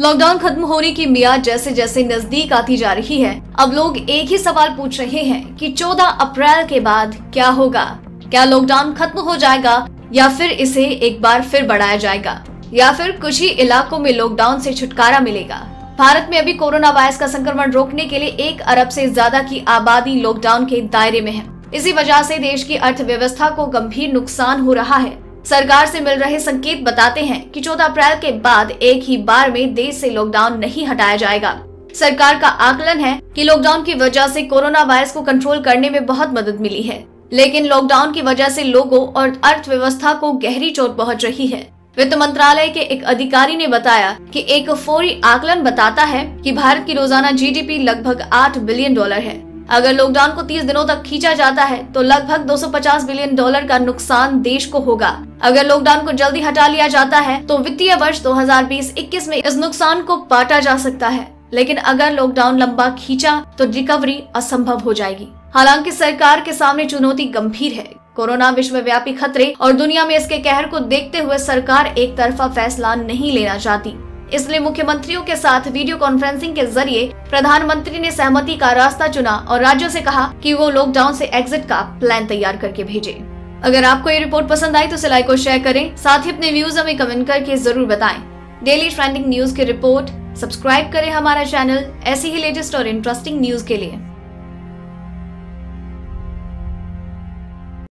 Lockdown खत्म होने की मियाद जैसे जैसे नज़दीक आती जा रही है, अब लोग एक ही सवाल पूछ रहे हैं कि 14 अप्रैल के बाद क्या होगा? क्या लॉकडाउन खत्म हो जाएगा या फिर इसे एक बार फिर बढ़ाया जाएगा? या फिर कुछ ही इलाकों में लॉकडाउन से छुटकारा मिलेगा? भारत में अभी कोरोना वायरस का संक्रमण रोकने के लिए एक अरब से ज़्यादा की आबादी लॉकडाउन के दायरे में है। इसी वजह से देश की अर्थव्यवस्था को गंभीर नुकसान हो रहा है। सरकार से मिल रहे संकेत बताते हैं कि 14 अप्रैल के बाद एक ही बार में देश से लॉकडाउन नहीं हटाया जाएगा। सरकार का आकलन है कि लॉकडाउन की वजह से कोरोना वायरस को कंट्रोल करने में बहुत मदद मिली है। लेकिन लॉकडाउन की वजह से लोगों और अर्थव्यवस्था को गहरी चोट पहुँच रही है। वित्त मंत्रालय के एक अधिकारी ने बताया कि एक फौरी आकलन बताता है कि भारत की रोज़ाना जीडीपी लगभग 8 बिलियन डॉलर है। अगर लॉकडाउन को 30 दिनों तक खींचा जाता है तो लगभग 250 बिलियन डॉलर का नुकसान देश को होगा। अगर लॉकडाउन को जल्दी हटा लिया जाता है तो वित्तीय वर्ष 2020-21 में इस नुकसान को बांटा जा सकता है। लेकिन अगर लॉकडाउन लंबा खींचा तो रिकवरी असंभव हो जाएगी। हालाँकि सरकार के सामने चुनौती गंभीर है। कोरोना विश्वव्यापी खतरे और दुनिया में इसके कहर को देखते हुए सरकार एक तरफा फैसला नहीं लेना चाहती। इसलिए मुख्यमंत्रियों के साथ वीडियो कॉन्फ्रेंसिंग के ज़रिए प्रधानमंत्री ने सहमति का रास्ता चुना और राज्यों से कहा कि वो लॉकडाउन से एग्जिट का प्लान तैयार करके भेजे। अगर आपको ये रिपोर्ट पसंद आई तो इसे लाइक और शेयर करें। साथ ही अपने व्यूज़ हमें कमेंट करके ज़रूर बताएँ। डेली ट्रेंडिंग न्यूज़ की रिपोर्ट सब्सक्राइब करें हमारा चैनल ऐसी ही लेटेस्ट और इंटरेस्टिंग न्यूज़ के लिए।